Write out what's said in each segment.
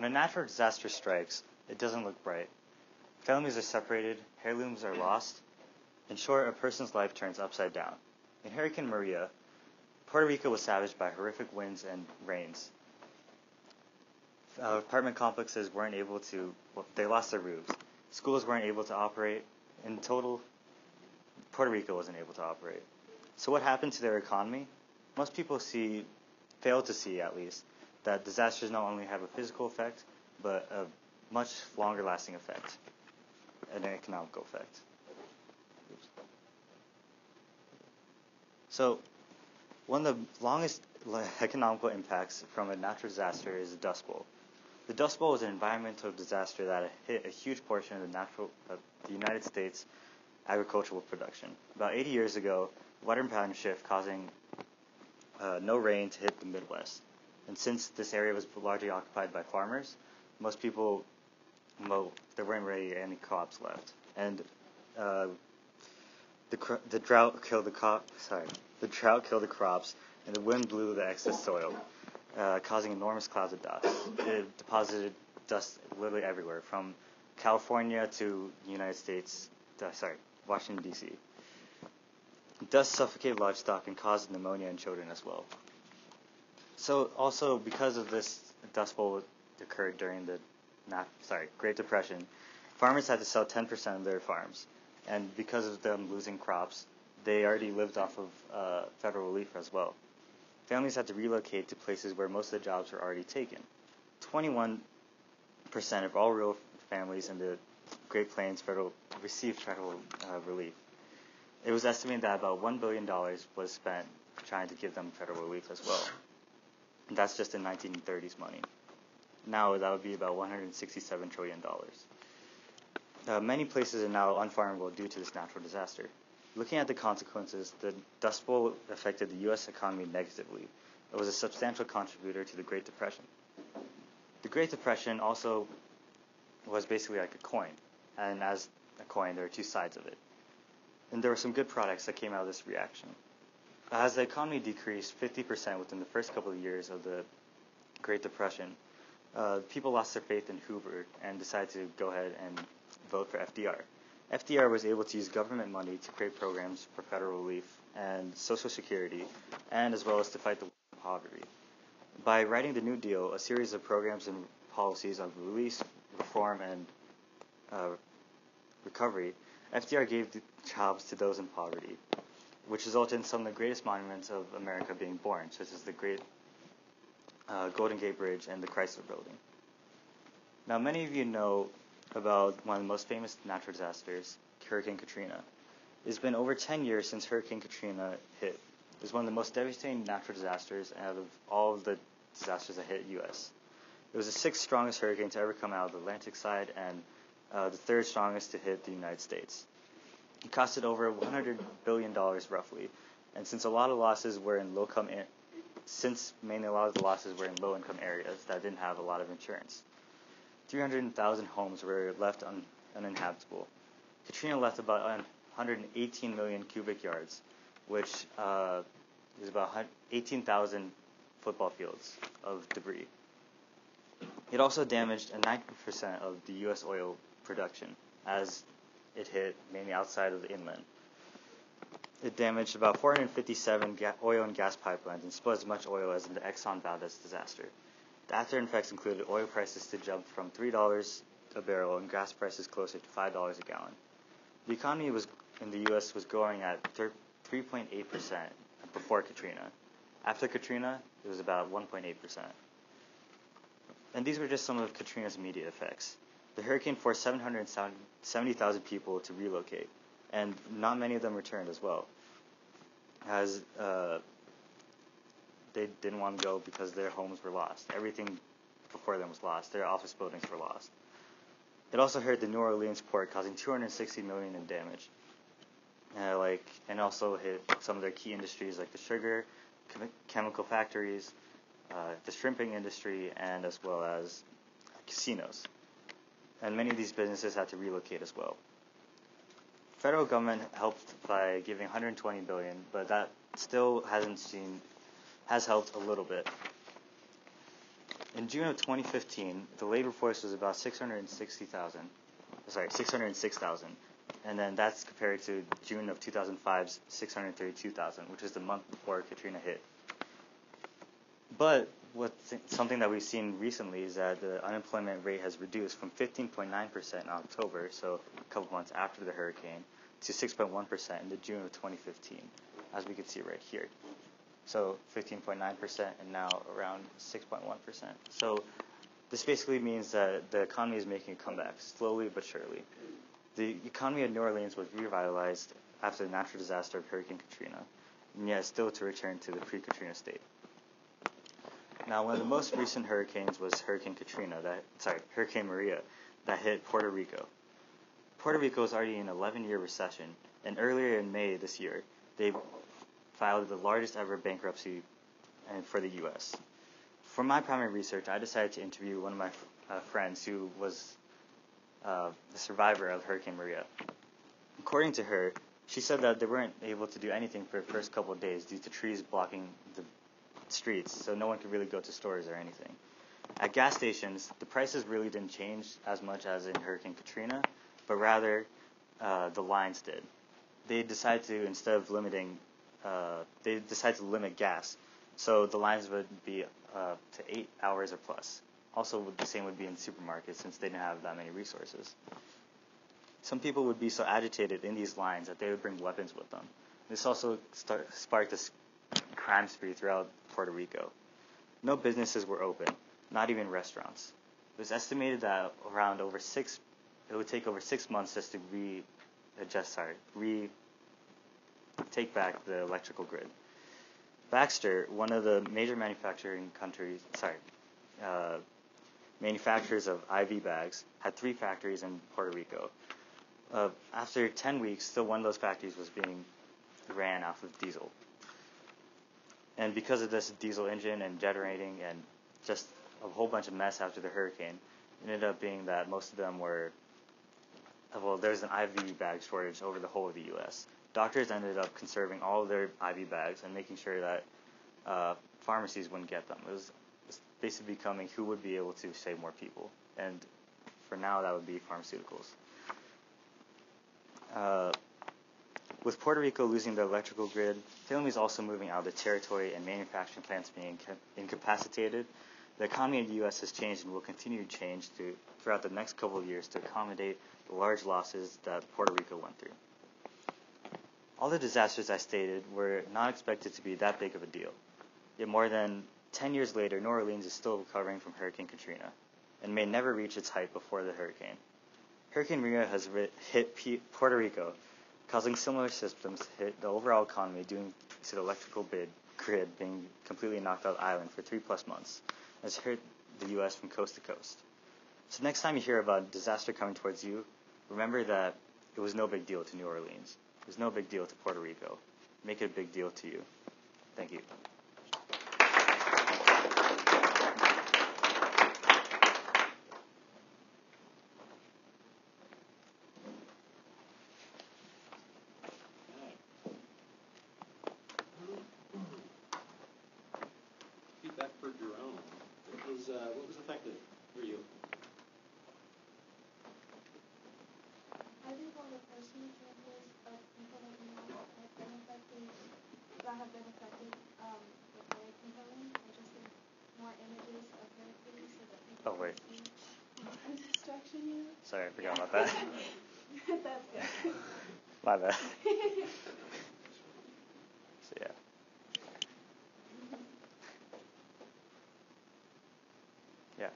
When a natural disaster strikes, it doesn't look bright. Families are separated, heirlooms are lost. In short, a person's life turns upside down. In Hurricane Maria, Puerto Rico was savaged by horrific winds and rains. Uh, apartment complexes weren't able to, well, they lost their roofs. Schools weren't able to operate. In total, Puerto Rico wasn't able to operate. So what happened to their economy? Most people see, fail to see at least, that disasters not only have a physical effect, but a much longer lasting effect, an economical effect. So, one of the longest economical impacts from a natural disaster is the Dust Bowl. The Dust Bowl was an environmental disaster that hit a huge portion of the natural, the United States agricultural production. About 80 years ago, weather pattern shift causing uh, no rain to hit the Midwest. And since this area was largely occupied by farmers, most people, well, there weren't really any crops left. And uh, the, cr- the drought killed the crop. Sorry, the drought killed the crops, and the wind blew the excess soil, uh, causing enormous clouds of dust. It deposited dust literally everywhere, from California to the United States. Uh, sorry, Washington D.C. Dust suffocated livestock and caused pneumonia in children as well. So also because of this dust bowl that occurred during the not sorry Great Depression, farmers had to sell 10% of their farms, and because of them losing crops, they already lived off of uh, federal relief as well. Families had to relocate to places where most of the jobs were already taken. 21% of all rural families in the Great Plains federal received federal uh, relief. It was estimated that about $1 billion was spent trying to give them federal relief as well. And that's just in 1930s money. Now that would be about 167 trillion dollars. Uh, many places are now unfarmable due to this natural disaster. Looking at the consequences, the Dust Bowl affected the U.S. economy negatively. It was a substantial contributor to the Great Depression. The Great Depression also was basically like a coin, and as a coin, there are two sides of it. And there were some good products that came out of this reaction. As the economy decreased 50% within the first couple of years of the Great Depression, uh, people lost their faith in Hoover and decided to go ahead and vote for FDR. FDR was able to use government money to create programs for federal relief and Social Security, and as well as to fight the war on poverty. By writing the New Deal, a series of programs and policies of release, reform, and uh, recovery, FDR gave jobs to those in poverty which resulted in some of the greatest monuments of America being born, such as the Great uh, Golden Gate Bridge and the Chrysler Building. Now, many of you know about one of the most famous natural disasters, Hurricane Katrina. It's been over 10 years since Hurricane Katrina hit. It was one of the most devastating natural disasters out of all of the disasters that hit the U.S. It was the sixth strongest hurricane to ever come out of the Atlantic side and uh, the third strongest to hit the United States. It costed over 100 billion dollars roughly, and since a lot of losses were in low income, since mainly a lot of the losses were in low income areas that didn't have a lot of insurance, 300,000 homes were left un, uninhabitable. Katrina left about 118 million cubic yards, which uh, is about 18,000 football fields of debris. It also damaged 90% of the U.S. oil production, as it hit mainly outside of the inland. It damaged about 457 ga- oil and gas pipelines and spilled as much oil as in the Exxon Valdez disaster. The after effects included oil prices to jump from $3 a barrel and gas prices closer to $5 a gallon. The economy was in the U.S. was growing at 3.8% before Katrina. After Katrina, it was about 1.8%. And these were just some of Katrina's immediate effects. The hurricane forced 770,000 people to relocate, and not many of them returned as well, as uh, they didn't want to go because their homes were lost. Everything before them was lost. Their office buildings were lost. It also hurt the New Orleans port, causing 260 million in damage. Uh, like, and also hit some of their key industries like the sugar, chem- chemical factories, uh, the shrimping industry, and as well as casinos and many of these businesses had to relocate as well. Federal government helped by giving 120 billion, but that still hasn't seen has helped a little bit. In June of 2015, the labor force was about 660,000. Sorry, 606,000. And then that's compared to June of 2005's 632,000, which is the month before Katrina hit. But what something that we've seen recently is that the unemployment rate has reduced from 15.9% in October, so a couple months after the hurricane, to 6.1% in the June of 2015, as we can see right here. So 15.9% and now around 6.1%. So this basically means that the economy is making a comeback, slowly but surely. The economy of New Orleans was revitalized after the natural disaster of Hurricane Katrina, and yet still to return to the pre-Katrina state. Now, one of the most recent hurricanes was Hurricane Katrina, that sorry, Hurricane Maria, that hit Puerto Rico. Puerto Rico is already in an 11-year recession, and earlier in May this year, they filed the largest ever bankruptcy for the U.S. For my primary research, I decided to interview one of my uh, friends who was uh, the survivor of Hurricane Maria. According to her, she said that they weren't able to do anything for the first couple of days due to trees blocking the streets, so no one could really go to stores or anything. At gas stations, the prices really didn't change as much as in Hurricane Katrina, but rather uh, the lines did. They decided to instead of limiting, uh, they decided to limit gas, so the lines would be uh, to eight hours or plus. Also, the same would be in supermarkets since they didn't have that many resources. Some people would be so agitated in these lines that they would bring weapons with them. This also start, sparked a crime spree throughout Puerto Rico. No businesses were open, not even restaurants. It was estimated that around over six it would take over six months just to readjust, sorry, re take back the electrical grid. Baxter, one of the major manufacturing countries, sorry, uh, manufacturers of IV bags, had three factories in Puerto Rico. Uh, after 10 weeks, still one of those factories was being ran off of diesel. And because of this diesel engine and generating and just a whole bunch of mess after the hurricane, it ended up being that most of them were well, there's an IV bag shortage over the whole of the U.S. Doctors ended up conserving all of their IV bags and making sure that uh, pharmacies wouldn't get them. It was basically becoming who would be able to save more people, and for now that would be pharmaceuticals. Uh, with Puerto Rico losing the electrical grid, is also moving out of the territory and manufacturing plants being incapacitated. The economy in the U.S. has changed and will continue to change throughout the next couple of years to accommodate the large losses that Puerto Rico went through. All the disasters I stated were not expected to be that big of a deal. Yet more than 10 years later, New Orleans is still recovering from Hurricane Katrina and may never reach its height before the hurricane. Hurricane Maria has hit Puerto Rico, causing similar systems to hit the overall economy due to the electrical grid being completely knocked out of the island for three plus months, has hurt the U.S. from coast to coast. So next time you hear about a disaster coming towards you, remember that it was no big deal to New Orleans. It was no big deal to Puerto Rico. Make it a big deal to you. Thank you. Sorry, I forgot about that. That's good. My bad. so yeah. Yeah.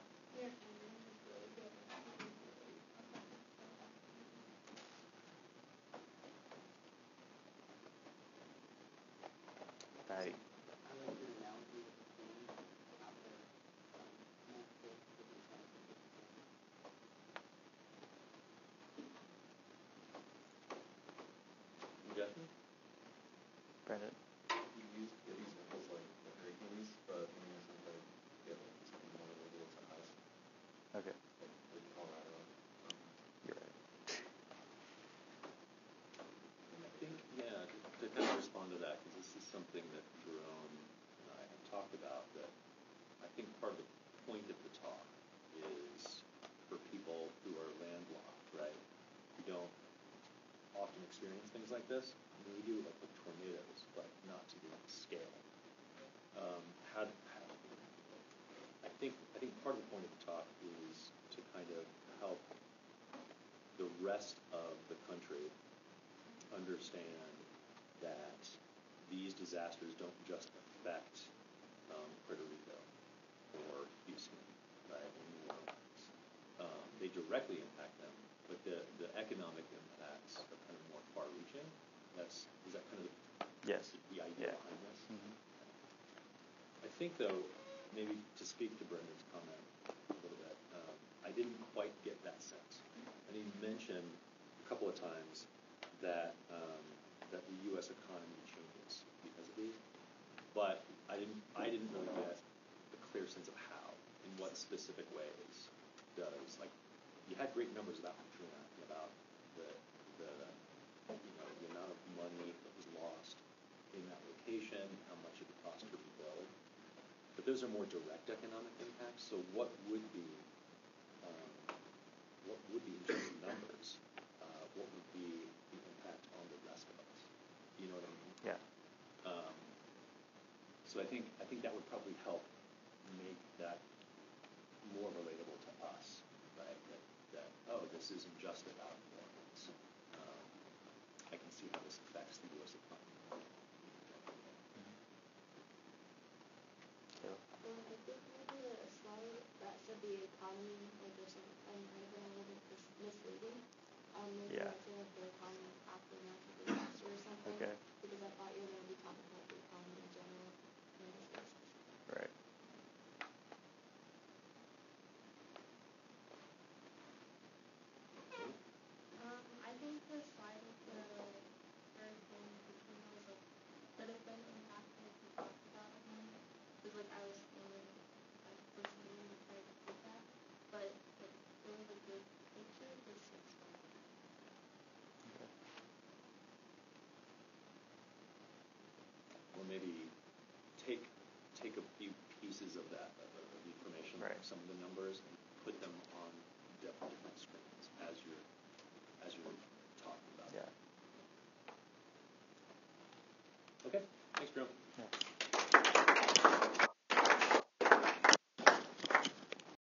Bye. Brandon. You use good examples like the hurricanes, but when you sometimes get like something more relatable to us, Okay. You're right. I think, yeah, to kind of respond to that, because this is something that Jerome and I have talked about, that I think part of the point of the talk is for people who are landlocked, right? Who don't often experience things like this. I mean, we do like with tornadoes, but not to the scale. Um, I think I think part of the point of the talk is to kind of help the rest of the country understand that these disasters don't just affect um, Puerto Rico or Houston, right, or New Orleans. Um, they directly impact them, but the, the economic impacts are kind of more far-reaching. That's is that kind of Yes. the idea Yeah. behind this? Mhm. I think, though, maybe to speak to Brendan's comment a little bit, um, I didn't quite get that sense. And he mentioned a couple of times that um, that the U.S. economy changes because of these, but I didn't I didn't really get a clear sense of how, in what specific ways does like you had great numbers about Katrina about the the you know the amount of money that was lost in that location, how much it would cost to rebuild. But those are more direct economic impacts. So what would be, um, what would be in terms of numbers? Uh, what would be the impact on the rest of us? You know what I mean? Yeah. Um, so I think I think that would probably help make that more relatable to us, right? That, that oh, this isn't just about New Orleans. Um, I can see how this affects the U.S. economy. So, Um, I think maybe a slide that said the economy, like there's some, I might have been a little bit misleading. Um, maybe Yeah. I feel like the economy after natural disaster or something. Okay. Because I thought you were gonna be talking maybe take take a few pieces of that of, of the information, right. some of the numbers, and put them on different screens as you're as you're talking about. Yeah. Okay. Thanks, Drew.